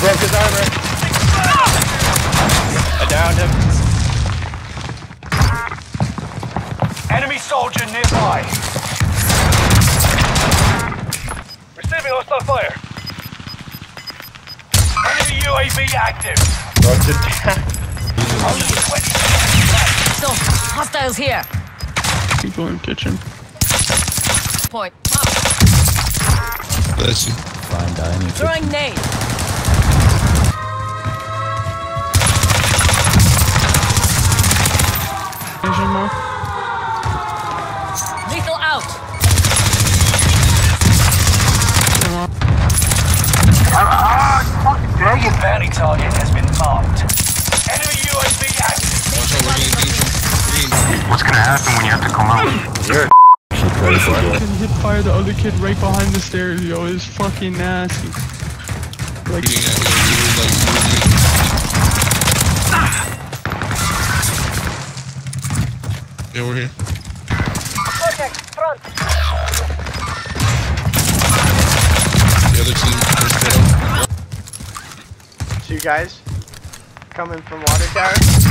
broke his armor. I downed him. Enemy soldier nearby. Receiving hostile fire. Enemy UAV active. Broke the down. Only 20. So, hostiles here. People in kitchen. Point. Bless you. Fine dining. Throwing nade. Asian more. Lethal out. Bounty target has been marked. Enemy UAV active. Watch out, we're getting things from green. What's gonna happen when you have to come out? She crazy. Fucking hit fire the other kid right behind the stairs, yo. It's fucking nasty. Like, Shooting at you, you were like moving. Yeah, we're here. The other team is split up. Two guys coming from water tower.